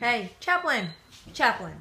Hey, Chaplin. Chaplin.